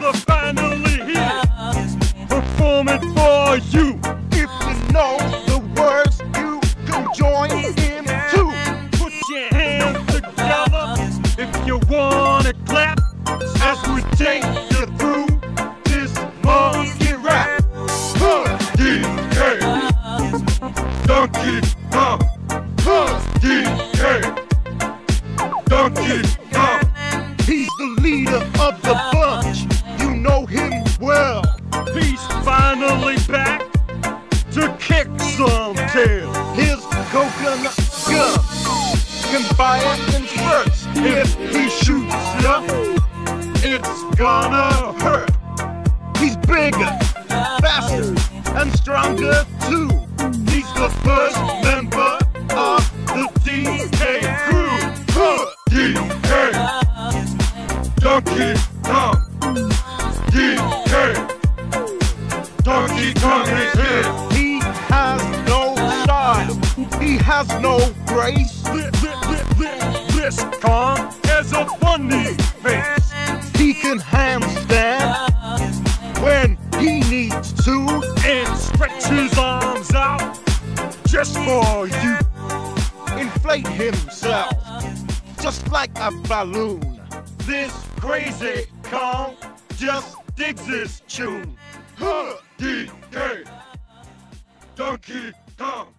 the We're finally here, performing for you. If you know the words, you can join in too. Put your hands together if you wanna clap as we take you through this monkey rap. Monkey, hey, donkey, huh? Donkey, huh? He's the leader of the finally back to kick some tail. His coconut gun can fire in spurts. If he shoots ya, it's gonna hurt. He's bigger, faster, and stronger too. He's the first member of the DK crew. Huh. DK. Donkey Kong. DK. Is. He has no style. He has no grace. Thi- thi- thi- thi- This Kong has a funny face. He can handstand when he needs to. and stretch his arms out just for you. Inflate himself just like a balloon. This crazy Kong just digs his tune. Huh, DK, Donkey Kong.